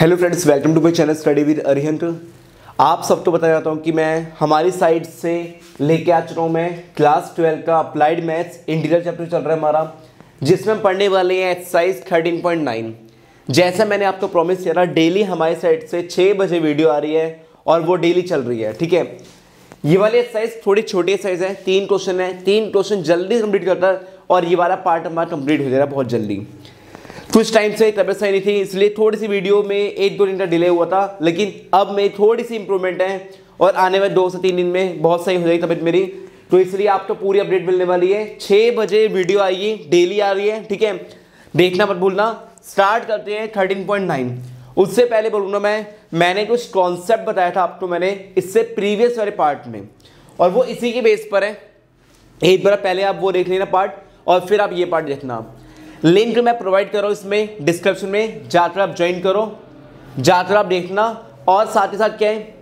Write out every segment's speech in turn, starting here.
Hello friends welcome to my channel study with Arihant आप सबको बताया जाता हूँ कि मैं हमारी साइड से लेके आ चुका हूँ मैं क्लास ट्वेल्व का अप्लाइड मैथ्स इंटीरियर चैप्टर चल रहा है हमारा, जिसमें हम पढ़ने वाले हैं एक्सरसाइज थर्टीन पॉइंट नाइन जैसा मैंने आपको प्रॉमिस किया था डेली हमारी साइड से छः बजे वीडियो आ रही है और वो डेली चल रही है, ठीक है? ये वाली एक्सरसाइज थोड़ी छोटी एक्सरसाइज है, तीन क्वेश्चन है, तीन क्वेश्चन जल्दी कंप्लीट करता है और ये वाला पार्ट हमारा कंप्लीट हो जाएगा बहुत जल्दी। कुछ टाइम से तबियत सही नहीं थी, इसलिए थोड़ी सी वीडियो में एक दो दिन का डिले हुआ था, लेकिन अब मेरी थोड़ी सी इंप्रूवमेंट है और आने वाले दो से तीन दिन में बहुत सही हो जाएगी तबियत मेरी। तो इसलिए आपको पूरी अपडेट मिलने वाली है। छः बजे वीडियो आएगी डेली आ रही है, ठीक है? देखना मत भूलना। स्टार्ट करते हैं थर्टीन पॉइंट नाइन उससे पहले बोलूँगा मैं, मैंने कुछ कॉन्सेप्ट बताया था आपको मैंने इससे प्रीवियस वाले पार्ट में। और वो इसी के बेस पर है। एक बार पहले आप वो देख लेना पार्ट और फिर आप ये पार्ट देखना। लिंक मैं प्रोवाइड कर रहा हूँ इसमें डिस्क्रिप्शन में। जाकर आप ज्वाइन करो। जाकर आप देखना। और साथ ही साथ क्या है?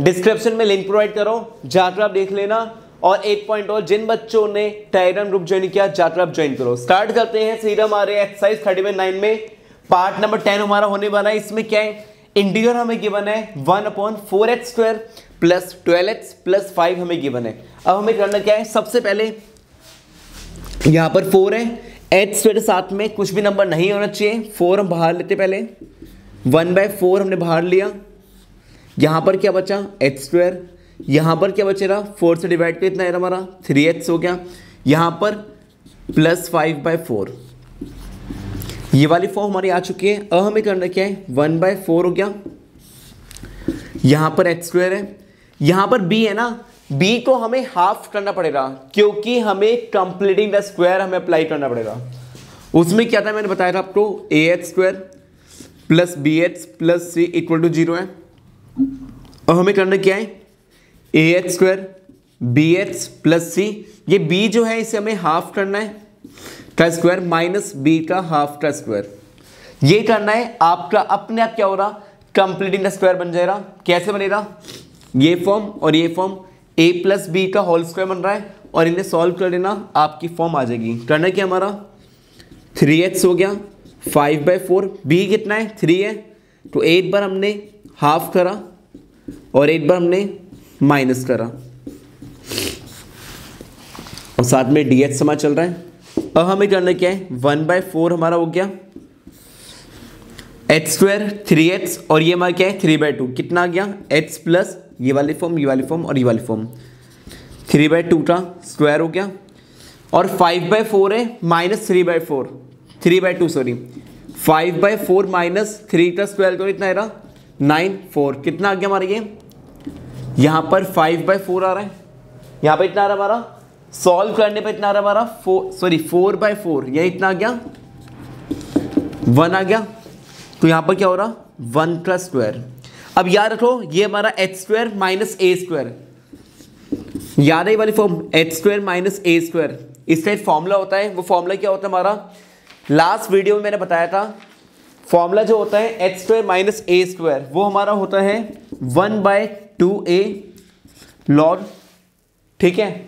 डिस्क्रिप्शन में लिंक प्रोवाइड करो। जाकर आप देख लेना। और एक पॉइंट और, जिन बच्चों ने टेलीग्राम ग्रुप ज्वाइन किया, जाकर आप ज्वाइन करो। स्टार्ट करते हैं, सीधा हमारे एक्सरसाइज थर्टी वन नाइन में। पार्ट नंबर टेन हमारा होने वाला है। इसमें क्या है? इंटीरियर हमें गिवन है। One upon four x square plus twelve x plus five हमें गिवन है। अब हमें करना क्या है? सबसे पहले यहाँ पर फोर है। एच स्क्वेयर साथ में कुछ भी नंबर नहीं होना चाहिए। फोर हम बाहर लेते पहले। वन बाय फोर हमने बाहर लिया। यहाँ पर क्या बचा? एच स्क्वेयर यहाँ पर क्या बचेगा? फोर से डिवाइड कर इतना हमारा। थ्री एच हो गया। यहाँ पर प्लस फाइव बाय फोर ये वाली फॉर्म हमारी आ चुकी है। अब हमें करना क्या है? वन बाय फोर हो गया। यहाँ पर एच स्क्वेयर है। यहाँ पर बी है ना? बी को हमें हाफ़ करना पड़ेगा, क्योंकि हमें कंप्लीटिंग द स्क्वायर हमें अप्लाई करना पड़ेगा। उसमें क्या था मैंने बताया था आपको? A h square plus b h plus c equal to zero है। और हमें करना क्या है? A h square b h plus c ये बी जो है, इसे हमें हाफ़ करना है। का स्क्वायर माइनस बी का हाफ़ का स्क्वायर ये करना है, आपका अपने आप क्या हो रहा? कंप्लीटिंग द स्क्वायर बन जाएगा। कैसे बनेगा? ये फॉर्म और ये फॉर्म ए प्लस बी का होल स्क्वायर बन रहा है और इन्हें सॉल्व कर लेना, आपकी फॉर्म आ जाएगी। करना क्या हमारा? थ्री एक्स हो गया फाइव बाई फोर बी कितना है? थ्री है। तो एक बार हमने हाफ़ करा और एक बार हमने माइनस करा। और साथ में डी एच समा चल रहा है। अब हमें करना क्या है? वन बाय फोर हमारा हो गया। एच स्क्वायर थ्री एक्स और ये हमारा क्या है? थ्री बाय टू कितना आ गया? एक्स प्लस ये वाली फॉर्म ये वाली फॉर्म और ये वाली फॉर्म थ्री बाई टू का स्क्वायर हो गया. और फाइव बाई फोर है minus three by four three by two sorry five by four minus three का स्क्वायर करो, इतना है नाइन फोर कितना आ गया हमारा ये? यहाँ पर फाइव बाई फोर आ रहा है. यहाँ पर इतना आ रहा हमारा. सॉल्व करने पर इतना आ रहा हमारा. Four sorry four by four यह इतना आ गया. वन आ गया. तो यहाँ पर क्या हो रहा? वन प्लस स्क्वायर अब याद रखो, ये हमारा h square minus a square याद है वाली form h square minus a square इसका एक फॉर्मूला होता है, वो फॉर्मूला क्या होता है हमारा? लास्ट वीडियो में मैंने बताया था फॉर्मूला जो होता है h square minus a square वो हमारा होता है one by two a log ठीक है?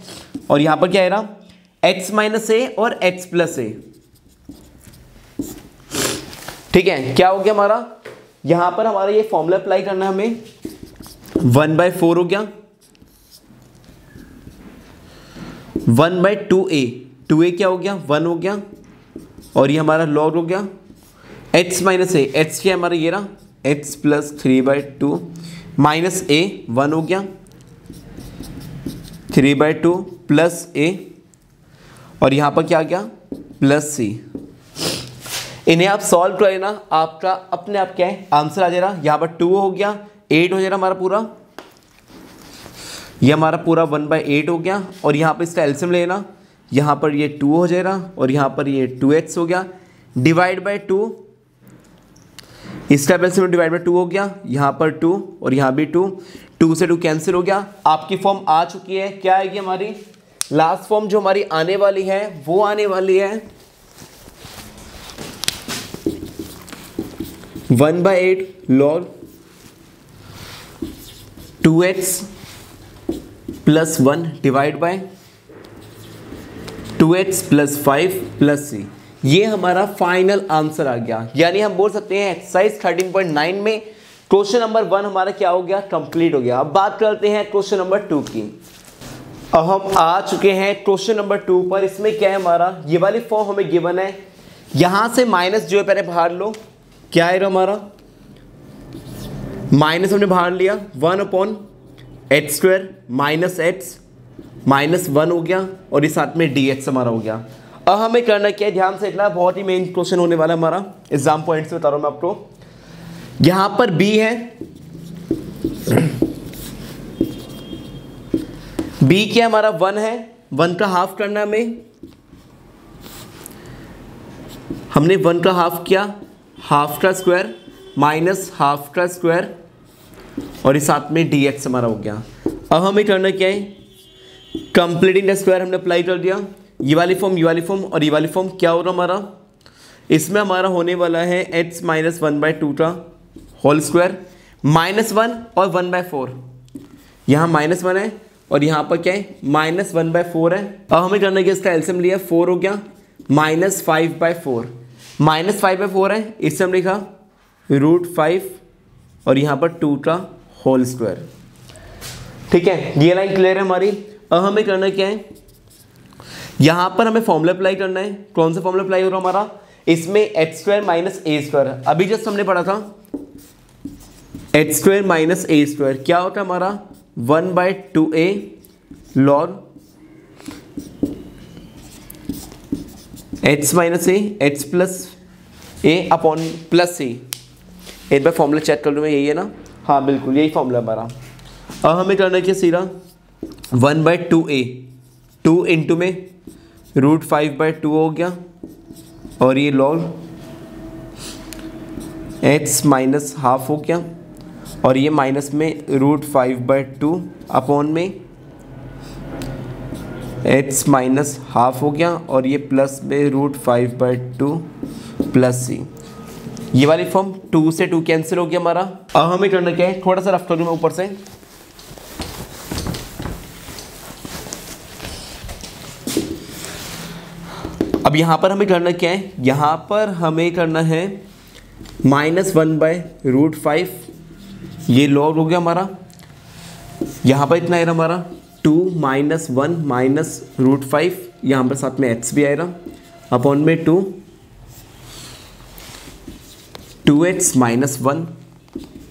और यहाँ पर क्या है रहा एक्स माइनस ए और एक्स प्लस ए ठीक है, क्या हो गया हमारा? यहाँ पर हमारा ये फॉर्मूला अप्लाई करना हमें। वन बाय फोर हो गया। One by two a two a क्या हो गया? वन हो गया। और ये हमारा लॉग हो गया। एच माइनस ए एच क्या हमारा ये रहा? H plus three by two minus a one हो गया। Three by two plus a और यहाँ पर क्या आ गया? प्लस सी इन्हें आप सॉल्व करें ना, आपका अपने आप क्या है? आंसर आ जाएगा यहाँ पर टू हो गया एट हो जाएगा हमारा पूरा। ये हमारा पूरा वन बाई एट हो गया, और यहाँ पर इसका एल्सियम लेना। यहाँ पर ये टू हो जाएगा और यहाँ पर ये टू एक्स हो गया। डिवाइड बाई टू इसका एल्सियम डिवाइड बाई टू हो गया, यहाँ पर टू और यहाँ भी टू टू से टू कैंसिल हो गया। आपकी फॉर्म आ चुकी है, क्या आएगी हमारी? लास्ट फॉर्म जो हमारी आने वाली है, वो आने वाली है। One by eight log two x plus one divide by two x plus five plus c. ये हमारा फाइनल आंसर आ गया। यानी हम बोल सकते हैं एक्सरसाइज 13.9 में क्वेश्चन नंबर वन हमारा क्या हो गया? कंप्लीट हो गया। अब बात करते हैं क्वेश्चन नंबर टू की। अब हम आ चुके हैं क्वेश्चन नंबर टू पर। इसमें क्या है हमारा? ये वाली फॉर्म हमें गिवन है। यहाँ से माइनस जो है पहले बाहर लो। क्या है हमारा? माइनस हमने बाहर लिया one upon h square minus x minus one हो गया और इस साथ में डी एक्स हमारा हो गया। अब हमें करना क्या है? ध्यान से इतना बहुत ही मेन क्वेश्चन होने वाला हमारा। एग्ज़ाम पॉइंट से बता रहा हूँ मैं आपको। यहाँ पर बी है। बी क्या हमारा? वन है। वन का हाफ़ करना हमें। हमने वन का हाफ़ किया। हाफ़ का स्क्वायर, माइनस हाफ़ का स्क्वायर, और इस साथ में डी एक्स हमारा हो गया। अब हमें करना क्या है? कंप्लीटिंग स्क्वायर हमने अप्लाई कर दिया। ये वाली फॉर्म ये वाली फॉर्म और ये वाली फॉर्म क्या हो रहा हमारा? इसमें हमारा होने वाला है h minus one by two का होल स्क्वायर माइनस वन और वन बाय फोर यहाँ माइनस वन है, और यहाँ पर क्या है? माइनस वन बाय फोर है। अब हमें करना क्या इसका एल्सियम लिया फोर हो गया minus five by four minus five by four है, इससे हम लिखा रूट फाइव और यहाँ पर टू का होल स्क्वायर। ठीक है, ये लाइन क्लियर है हमारी? अब हमें करना क्या है? यहाँ पर हमें फॉर्मूला अप्लाई करना है। कौन सा फॉर्मूला अप्लाई हो रहा हमारा? इसमें h square minus a square अभी जस्ट हमने पढ़ा था। H square minus a square क्या होता है हमारा? One by two a log h minus a h plus a upon plus a एक बार फॉर्मूला चेक कर लूँ मैं यही है ना? हाँ बिल्कुल, यही फॉर्मूला हमारा। अब हमें करना क्या, सीधा? One by two a two into में रूट फाइव बाई टू हो गया। और ये लॉग एक्स माइनस हाफ़ हो गया। और ये माइनस में root five by two upon में एक्स माइनस हाफ़ हो गया और ये प्लस में root five by two plus c ये वाली फॉर्म टू से टू कैंसिल हो गया हमारा। अब हमें करना क्या है थोड़ा सा रफ करूँ मैं ऊपर से। अब यहाँ पर हमें करना क्या है। यहाँ पर हमें करना है minus one by root five ये लॉग हो गया हमारा। यहाँ पर इतना है हमारा। Two minus one minus root five, यहाँ पर साथ में एक्स भी आएगा। अपॉन में two two x minus one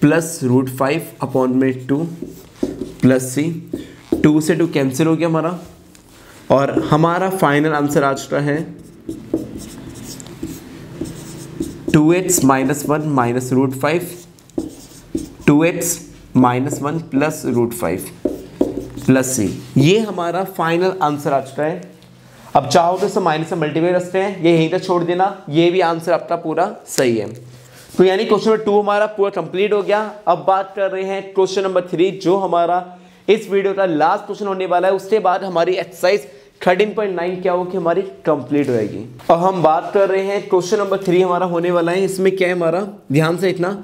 plus root five upon में टू प्लस सी टू से टू कैंसिल हो गया हमारा। और हमारा फाइनल आंसर आ चुका है two x minus one minus root five, two x minus one plus root five. Plus c. ये हमारा फाइनल आंसर आ चुका है। अब चाहो तो इसे माइनस से मल्टीप्लाई रखते हैं। ये यहीं तक छोड़ देना। ये भी आंसर आपका पूरा सही है। तो यानी क्वेश्चन नंबर टू हमारा पूरा कंप्लीट हो गया। अब बात कर रहे हैं क्वेश्चन नंबर थ्री जो हमारा इस वीडियो का लास्ट क्वेश्चन होने वाला है। उसके बाद हमारी एक्सरसाइज थर्टीन पॉइंट नाइन क्या होगी? हमारी कंप्लीट होएगी अब हम बात कर रहे हैं क्वेश्चन नंबर थ्री हमारा होने वाला है। इसमें क्या है हमारा? ध्यान से इतना।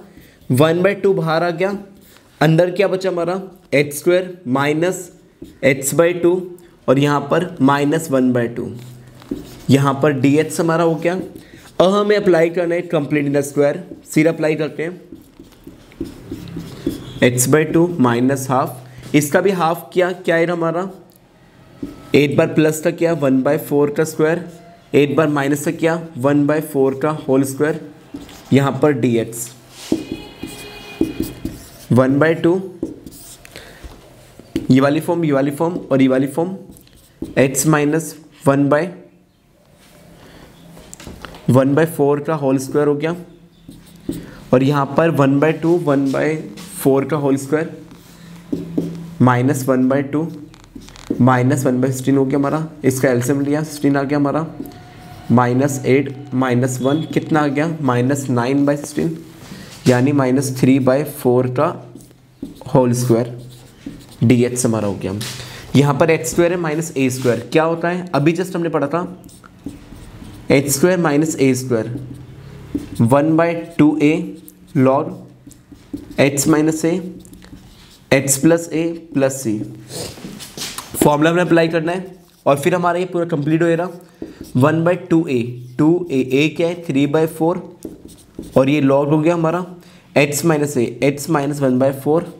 वन बाई टू बाहर आ गया। अंदर क्या बचा हमारा? H square minus h by two और यहाँ पर माइनस वन बाई टू यहाँ पर डी एच हमारा हो गया। अब हमें अप्लाई करना है कंप्लीट इन द स्क्वायर सीधा अप्लाई करते हैं। X by two minus half इसका भी हाफ़ किया? क्या है हमारा? एट बार प्लस का किया? वन बाय फोर का स्क्वायर एट बार माइनस का किया? वन बाय फोर का होल स्क्वायर यहाँ पर d x one by two ये वाली फॉर्म ये वाली फॉर्म और ये वाली form x minus one by one by four का होल स्क्वायर हो गया. और यहाँ पर one by two one by four का whole square minus one by two minus one by sixteen हो गया हमारा. इसका एल्सियम लिया सिक्सटीन आ गया हमारा. माइनस एट माइनस वन कितना आ गया? माइनस नाइन बाई सिक्सटीन यानी माइनस थ्री बाई फोर का होल स्क्वायर डी एच हमारा हो गया। यहाँ पर एक्स स्क्वायर है माइनस ए स्क्वायर क्या होता है? अभी जस्ट हमने पढ़ा था। H square minus a square one by two a log h minus a x plus a plus c formula में अप्लाई करना है और फिर हमारा ये पूरा कंप्लीट हो रहा one by two a two a a क्या है? थ्री बाई फोर और ये लॉग हो गया हमारा x minus a x minus one by four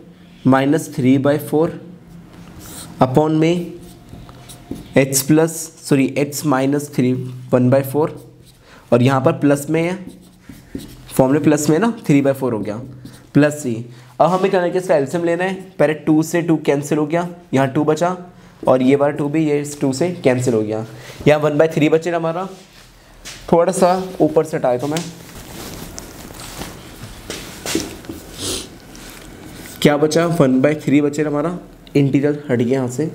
minus three by four upon में h plus sorry x minus three one by four और यहाँ पर प्लस में है फॉर्मूले प्लस में ना थ्री बाई फोर हो गया। प्लस सी अब हमें क्या है, इसका एल्सियम लेना है, पहले टू से टू कैंसिल हो गया, यहाँ टू बचा और ये वाला टू भी ये टू से कैंसिल हो गया। यहाँ वन बाई थ्री बचे हमारा। थोड़ा सा ऊपर से हटाए तो मैं। क्या बचा? वन बाई थ्री बचे हमारा। इंटीरियर हट गया यहाँ से।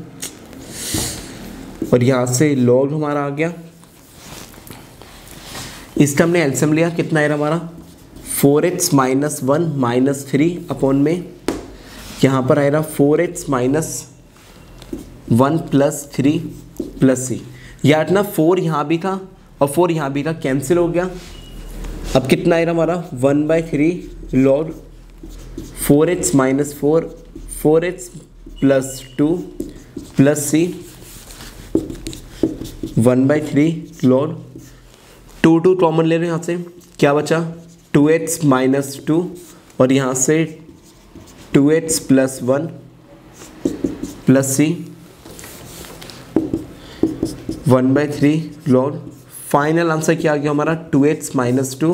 और यहाँ से लॉग हमारा आ गया। इसका हमने एल्सियम लिया। कितना है हमारा? Four x minus one minus three upon में। यहाँ पर आएगा four x minus one plus three plus c यार ना फोर यहाँ भी था और फोर यहाँ भी था। कैंसिल हो गया। अब कितना आएगा हमारा? One by three log four h minus four four h plus two plus c, one by three log two two common ले रहे हैं यहाँ से। क्या बचा? टू एच माइनस टू और यहाँ से two h plus one plus c, one by three log final answer क्या आ गया हमारा? Two h minus two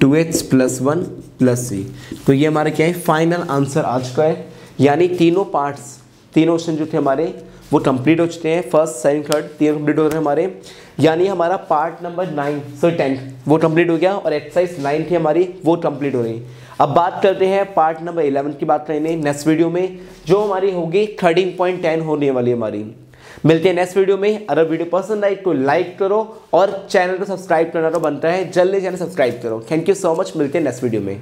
two h plus one plus c. तो ये हमारा क्या है? फाइनल आंसर आज का है। यानी तीनों पार्ट्स तीनों ऑप्शन जो थे हमारे, वो कंप्लीट हो चुके हैं। फ़र्स्ट सेकंड थर्ड तीनों कंप्लीट हो रहे हैं हमारे। यानी हमारा part number nine so tenth वो कंप्लीट हो गया और एक्सरसाइज नाइन थी हमारी, वो कंप्लीट हो रही। अब बात करते हैं पार्ट नंबर इलेवन की बात करेंगे नेक्स्ट वीडियो में, जो हमारी होगी थर्टीन पॉइंट टेन होने वाली हमारी। मिलते हैं नेक्स्ट वीडियो में। अगर वीडियो पसंद आई तो लाइक करो और चैनल को सब्सक्राइब करना तो बनता है। जल्दी चैनल सब्सक्राइब करो। थैंक यू सो मच मिलते हैं नेक्स्ट वीडियो में।